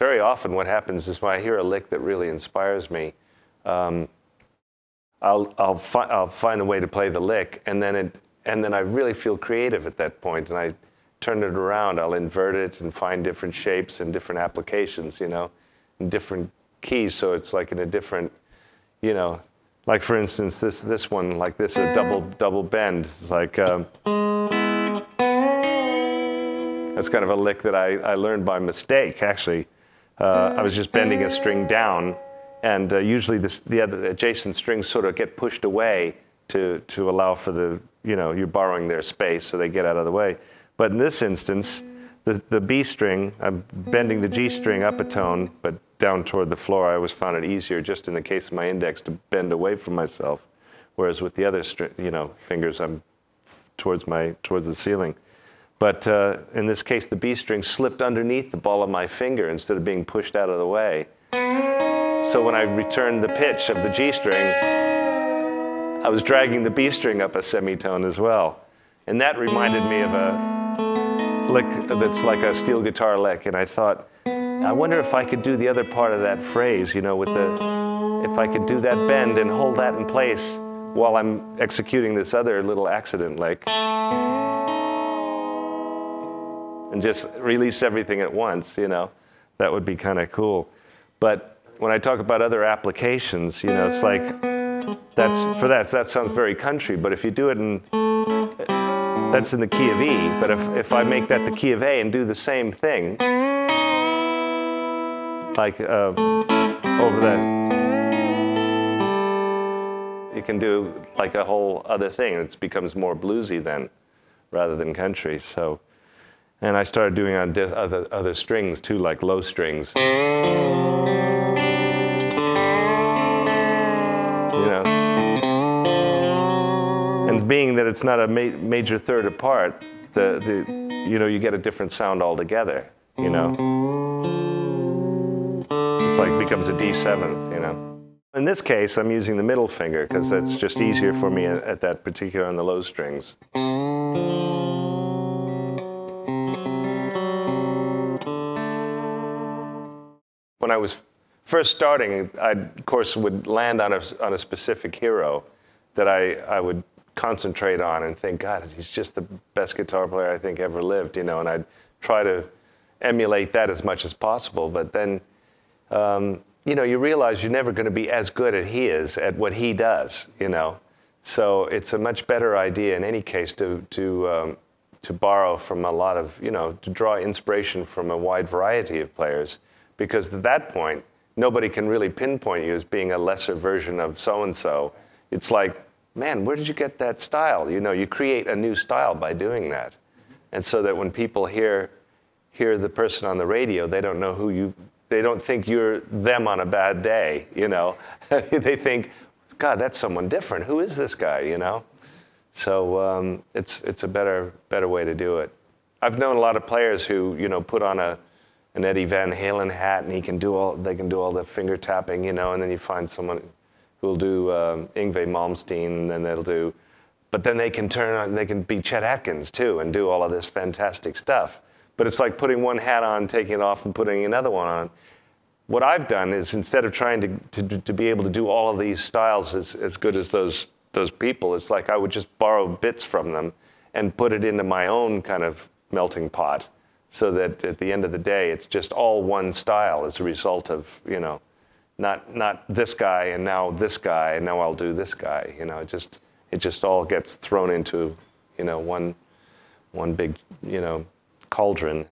very often what happens is when I hear a lick that really inspires me, um, I'll, I'll, fi- I'll find a way to play the lick, and then, it, and then I really feel creative at that point, and I turn it around. I'll invert it and find different shapes and different applications, you know, in different keys, so it's like in a different, you know, like for instance, this this one, like this, a double double bend. It's like um, that's kind of a lick that I, I learned by mistake. Actually, uh, I was just bending a string down, and uh, usually this, the other adjacent strings sort of get pushed away to to allow for the you know you're borrowing their space, so they get out of the way. But in this instance, the, the B string, I'm bending the G string up a tone, but down toward the floor. I always found it easier, just in the case of my index, to bend away from myself, whereas with the other you know, fingers, I'm towards my towards the ceiling. But uh, in this case, the B string slipped underneath the ball of my finger instead of being pushed out of the way. So when I returned the pitch of the G string, I was dragging the B string up a semitone as well. And that reminded me of a lick that's like a steel guitar lick. And I thought, I wonder if I could do the other part of that phrase, you know, with the, if I could do that bend and hold that in place while I'm executing this other little accident lick and just release everything at once, you know, that would be kind of cool. But when I talk about other applications, you know, it's like that's for that that sounds very country. But if you do it in that's in the key of E. But if if I make that the key of A and do the same thing, like uh, over that. You can do like a whole other thing. It becomes more bluesy then, rather than country. So, and I started doing on other other strings too, like low strings. You know, and being that it's not a ma major third apart, the the you know you get a different sound altogether. You know, it's like becomes a D7. You know. In this case, I'm using the middle finger because that's just easier for me at, at that particular on the low strings. When I was first starting, I, of course, would land on a, on a specific hero that I, I would concentrate on and think, God, he's just the best guitar player I think ever lived, you know, and I'd try to emulate that as much as possible. But then, um, you know, you realize you're never going to be as good as he is at what he does, you know. So it's a much better idea in any case to, to, um, to borrow from a lot of, you know, to draw inspiration from a wide variety of players. Because at that point, nobody can really pinpoint you as being a lesser version of so and so. It's like, man, where did you get that style? You know, you create a new style by doing that. And so that when people hear, hear the person on the radio, they don't know who you, they don't think you're them on a bad day, you know. they think, God, that's someone different. Who is this guy, you know? So um, it's, it's a better, better way to do it. I've known a lot of players who, you know, put on a, an Eddie Van Halen hat and he can do all, they can do all the finger tapping, you know, and then you find someone who'll do um, Malmsteen and then they'll do, but then they can turn on, they can be Chet Atkins too and do all of this fantastic stuff. But it's like putting one hat on, taking it off, and putting another one on. What I've done is instead of trying to, to, to be able to do all of these styles as, as good as those, those people, it's like I would just borrow bits from them and put it into my own kind of melting pot so that at the end of the day, it's just all one style as a result of, you know, not, not this guy and now this guy and now I'll do this guy. You know, it just, it just all gets thrown into, you know, one, one big, you know, cauldron.